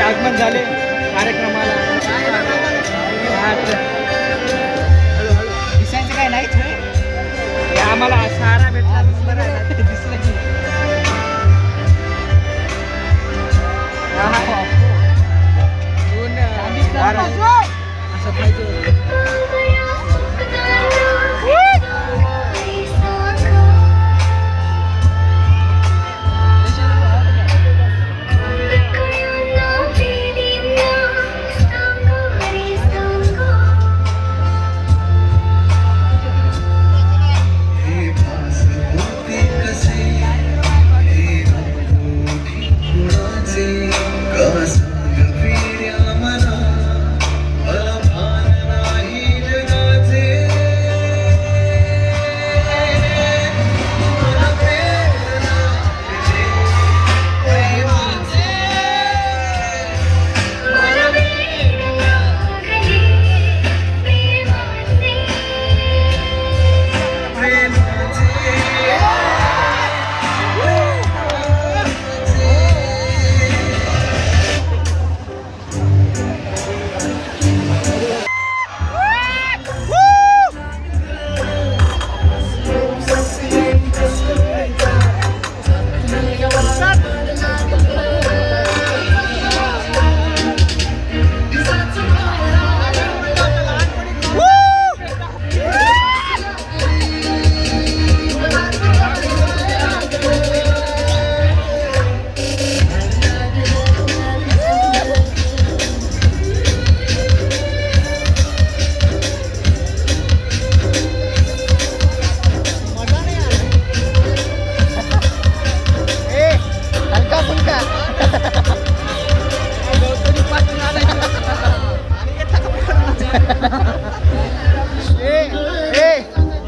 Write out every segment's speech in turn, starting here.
बाबांचे आगमन झाले कार्यक्रमाला. दिसायचं काय नाही हे आम्हाला सहारा भेटला.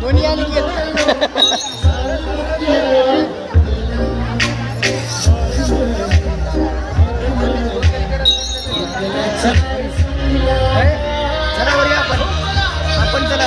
दोन्ही आली आपण. आपण चला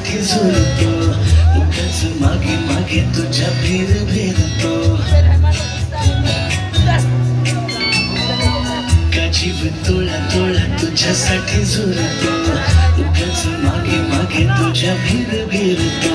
सारखी झुलतो उगाच मागे मागे तुझ्या फिर फिरतो का जीव तोळा तोळा तुझ्यासाठी झुलतो उगाच मागे मागे तुझ्या फिर फिरतो